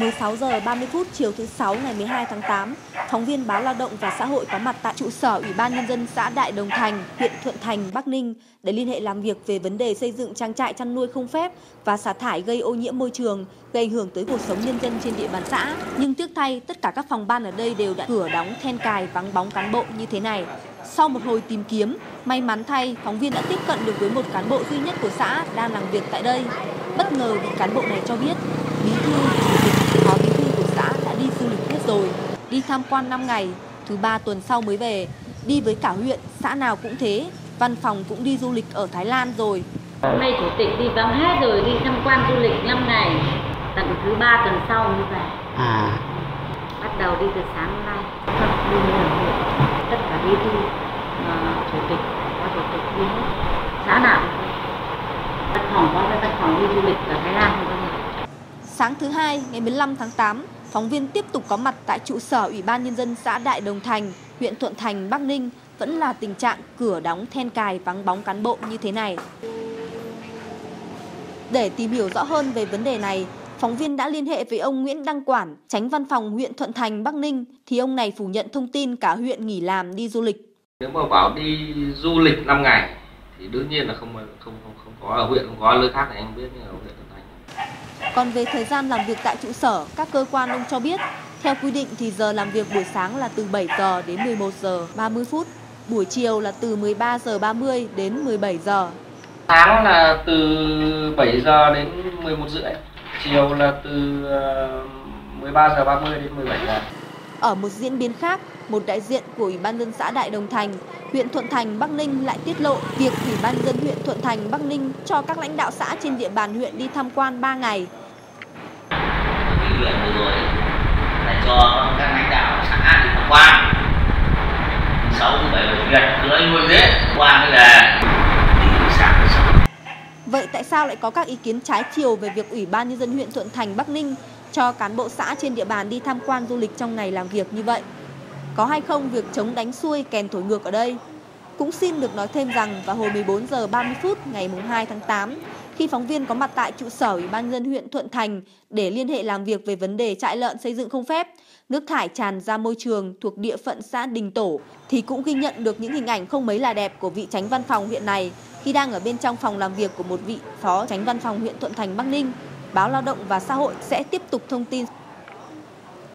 16 giờ 30 phút chiều thứ sáu ngày 12 tháng 8, phóng viên báo Lao động và Xã hội có mặt tại trụ sở Ủy ban Nhân dân xã Đại Đồng Thành, huyện Thuận Thành, Bắc Ninh để liên hệ làm việc về vấn đề xây dựng trang trại chăn nuôi không phép và xả thải gây ô nhiễm môi trường, gây ảnh hưởng tới cuộc sống nhân dân trên địa bàn xã. Nhưng tiếc thay, tất cả các phòng ban ở đây đều đã cửa đóng then cài vắng bóng cán bộ như thế này. Sau một hồi tìm kiếm, may mắn thay, phóng viên đã tiếp cận được với một cán bộ duy nhất của xã đang làm việc tại đây. Bất ngờ vị cán bộ này cho biết, bí thư, chủ tịch, phó bí thư của xã đã đi du lịch hết rồi, đi tham quan 5 ngày, thứ ba tuần sau mới về, đi với cả huyện, xã nào cũng thế, văn phòng cũng đi du lịch ở Thái Lan rồi. Hôm nay chủ tịch đi vắng hết rồi, đi tham quan du lịch 5 ngày, tận thứ ba tuần sau mới về. À, Bắt đầu đi từ sáng hôm nay, đi tất cả bí thư, ờ, chủ tịch, phó chủ tịch đi hết, xã nào cũng thế. Văn phòng có cái văn phòng đi du lịch ở Thái Lan không có nhiều. Sáng thứ hai, ngày 15 tháng 8, phóng viên tiếp tục có mặt tại trụ sở Ủy ban Nhân dân xã Đại Đồng Thành, huyện Thuận Thành, Bắc Ninh vẫn là tình trạng cửa đóng then cài vắng bóng cán bộ như thế này. Để tìm hiểu rõ hơn về vấn đề này, phóng viên đã liên hệ với ông Nguyễn Đăng Quản, tránh văn phòng huyện Thuận Thành, Bắc Ninh, thì ông này phủ nhận thông tin cả huyện nghỉ làm đi du lịch. nếu mà bảo đi du lịch 5 ngày thì đương nhiên là không không không không có ở huyện không có ở nơi khác thì anh biết nhưng ở huyện còn về thời gian làm việc tại trụ sở, các cơ quan ông cho biết, theo quy định thì giờ làm việc buổi sáng là từ 7 giờ đến 11 giờ 30 phút, buổi chiều là từ 13 giờ 30 đến 17 giờ. sáng là từ 7 giờ đến 11 rưỡi chiều là từ ờ, 13 giờ 30 đến 17 giờ Ở một diễn biến khác, một đại diện của Ủy ban dân xã Đại Đồng Thành, huyện Thuận Thành, Bắc Ninh lại tiết lộ việc Ủy ban dân huyện Thuận Thành, Bắc Ninh cho các lãnh đạo xã trên địa bàn huyện đi tham quan 3 ngày cái huyện vừa rồi là cho các lãnh đạo xã đi tham quan sáu bảy chủ nhật cứ nuôi dế quan mới về Vậy tại sao lại có các ý kiến trái chiều về việc Ủy ban Nhân dân huyện Thuận Thành, Bắc Ninh cho cán bộ xã trên địa bàn đi tham quan du lịch trong ngày làm việc như vậy? Có hay không việc chống đánh xuôi kèn thổi ngược ở đây? Cũng xin được nói thêm rằng vào hồi 14 giờ 30 phút ngày 2 tháng 8, khi phóng viên có mặt tại trụ sở Ủy ban dân huyện Thuận Thành để liên hệ làm việc về vấn đề trại lợn xây dựng không phép, nước thải tràn ra môi trường thuộc địa phận xã Đình Tổ thì cũng ghi nhận được những hình ảnh không mấy là đẹp của vị tránh văn phòng huyện này khi đang ở bên trong phòng làm việc của một vị phó tránh văn phòng huyện Thuận Thành Bắc Ninh. Báo Lao động và Xã hội sẽ tiếp tục thông tin